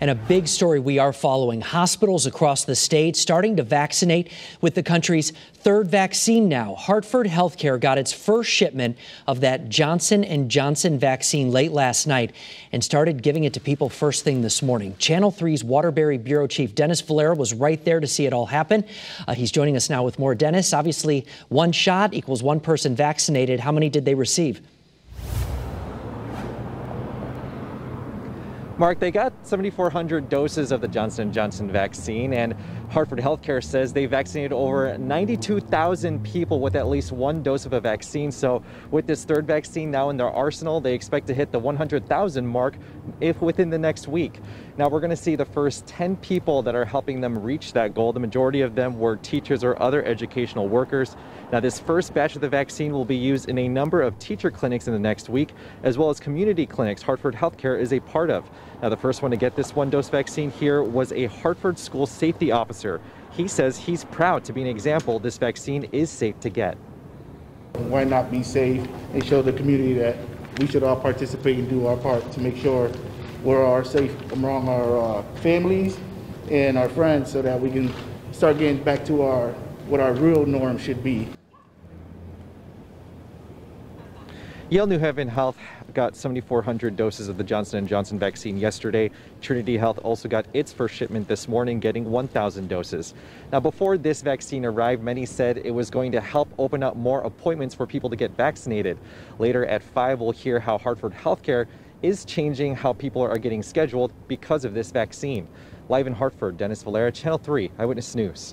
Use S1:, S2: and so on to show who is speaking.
S1: And a big story we are following. Hospitals across the state starting to vaccinate with the country's third vaccine now. Hartford Healthcare got its first shipment of that Johnson & Johnson vaccine late last night and started giving it to people first thing this morning. Channel 3's Waterbury Bureau Chief Dennis Valera was right there to see it all happen. Uh, he's joining us now with more. Dennis, obviously one shot equals one person vaccinated. How many did they receive?
S2: Mark, they got 7,400 doses of the Johnson & Johnson vaccine, and Hartford Healthcare says they vaccinated over 92,000 people with at least one dose of a vaccine. So with this third vaccine now in their arsenal, they expect to hit the 100,000 mark if within the next week. Now we're going to see the first 10 people that are helping them reach that goal. The majority of them were teachers or other educational workers. Now this first batch of the vaccine will be used in a number of teacher clinics in the next week, as well as community clinics Hartford Healthcare is a part of. Now the first one to get this one dose vaccine here was a Hartford school safety officer. He says he's proud to be an example this vaccine is safe to get.
S3: Why not be safe and show the community that we should all participate and do our part to make sure we're all safe among our uh, families and our friends so that we can start getting back to our what our real norm should be.
S2: Yale New Haven Health got 7,400 doses of the Johnson & Johnson vaccine yesterday. Trinity Health also got its first shipment this morning, getting 1,000 doses. Now, before this vaccine arrived, many said it was going to help open up more appointments for people to get vaccinated. Later at 5, we'll hear how Hartford Healthcare is changing how people are getting scheduled because of this vaccine. Live in Hartford, Dennis Valera, Channel 3 Eyewitness News.